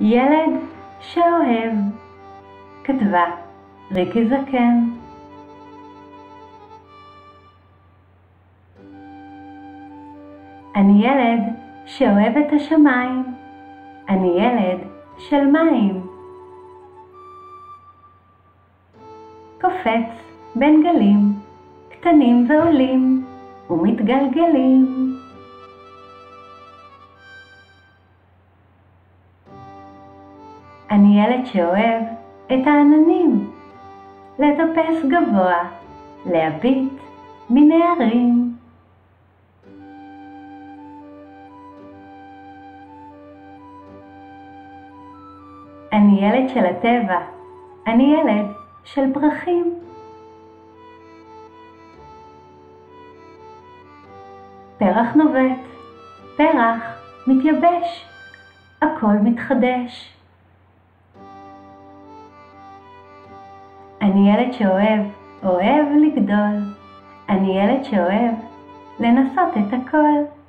ילד שאוהב. כתבה ריקי זקן. אני ילד שאוהב את השמיים. אני ילד של מים. קופץ בין גלים, קטנים ועולים ומתגלגלים. אני ילד שאוהב את העננים, לטפס גבוה, להביט מנערים. אני ילד של הטבע, אני ילד של פרחים. פרח נובט, פרח מתייבש, הכל מתחדש. אני ילד שאוהב, אוהב לגדול. אני ילד שאוהב לנסות את הכל.